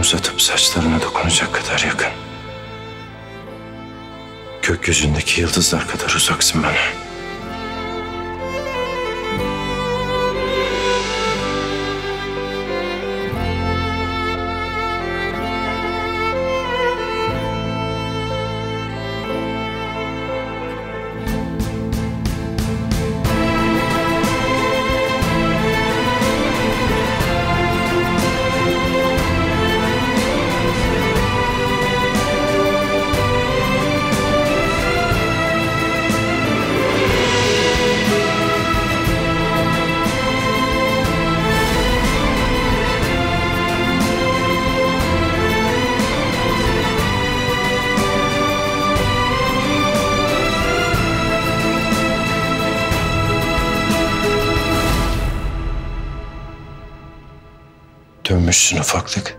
Uzatıp saçlarına dokunacak kadar yakın. Gökyüzündeki yıldızlar kadar uzaksın bana. Dönmüşsün ufaklık.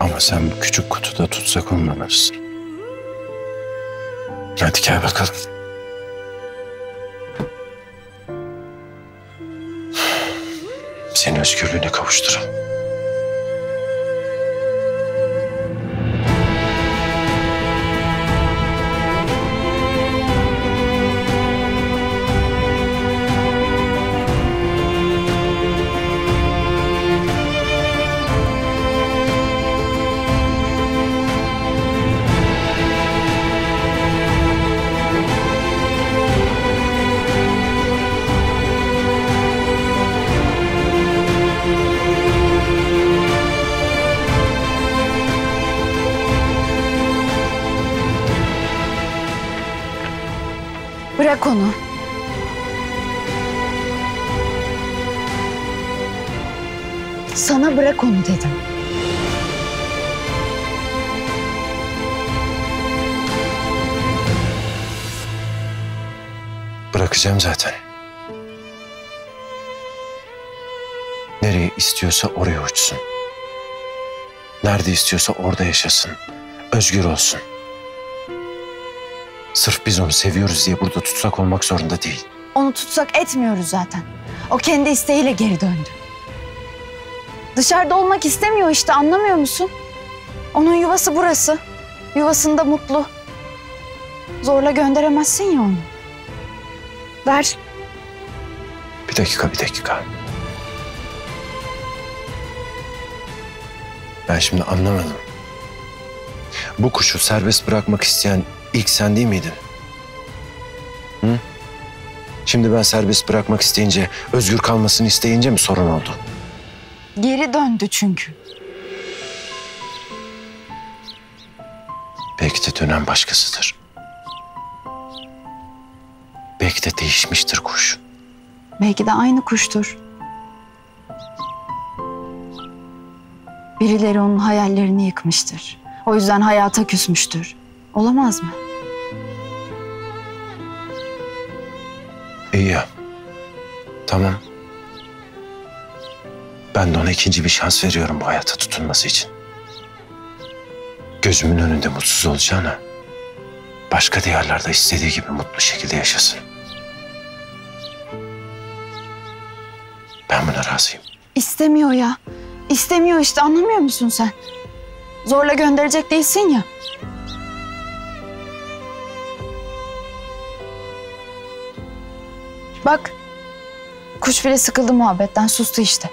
Ama sen küçük kutuda tutsak olmamalısın. Hadi gel bakalım. Seni özgürlüğüne kavuşturalım. Bırak onu. Sana bırak onu dedim. Bırakacağım zaten. Nereye istiyorsa oraya uçsun. Nerede istiyorsa orada yaşasın. Özgür olsun. Sırf biz onu seviyoruz diye burada tutsak olmak zorunda değil. Onu tutsak etmiyoruz zaten. O kendi isteğiyle geri döndü. Dışarıda olmak istemiyor işte anlamıyor musun? Onun yuvası burası. Yuvasında mutlu. Zorla gönderemezsin ya onu. Ver. Bir dakika, bir dakika. Ben şimdi anlamadım. Bu kuşu serbest bırakmak isteyen ilk sen değil miydin? Hı? Şimdi ben serbest bırakmak isteyince, özgür kalmasını isteyince mi sorun oldu? Geri döndü çünkü. Belki de dönen başkasıdır. Belki de değişmiştir kuş. Belki de aynı kuştur. Birileri onun hayallerini yıkmıştır. O yüzden hayata küsmüştür. Olamaz mı? İyi ya. Tamam. Ben de ona ikinci bir şans veriyorum bu hayata tutunması için. Gözümün önünde mutsuz olacağına başka diyarlarda istediği gibi mutlu şekilde yaşasın. Ben buna razıyım. İstemiyor ya. İstemiyor işte anlamıyor musun sen? Zorla gönderecek değilsin ya. Bak. Kuş bile sıkıldı muhabbetten sustu işte.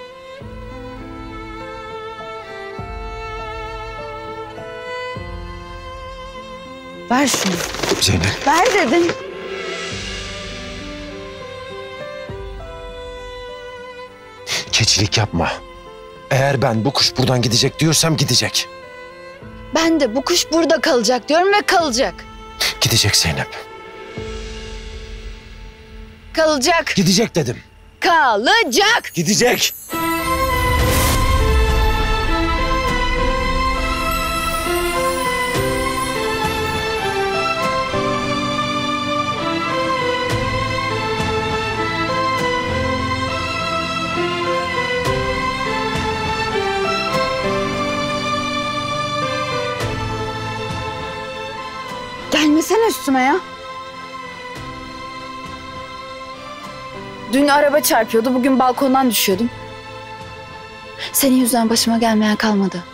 Ver şunu. Zeynep. Ver dedim. Keçilik yapma. Eğer ben bu kuş buradan gidecek diyorsam gidecek. Ben de bu kuş burada kalacak diyorum ve kalacak. Gidecek Zeynep. Kalacak. Gidecek dedim. Kalacak. Gidecek. Gelmesene üstüme ya. Dün araba çarpıyordu, bugün balkondan düşüyordum. Senin yüzünden başıma gelmeyen kalmadı.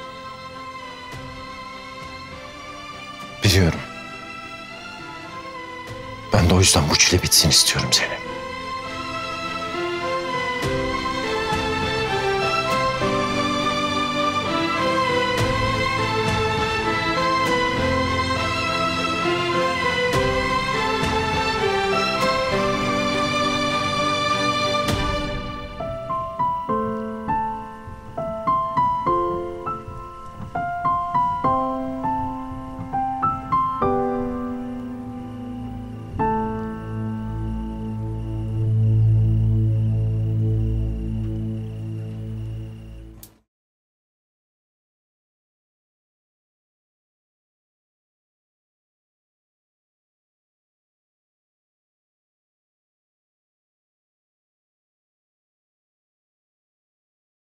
Biliyorum. Ben de o yüzden bu çile bitsin istiyorum Zeynep.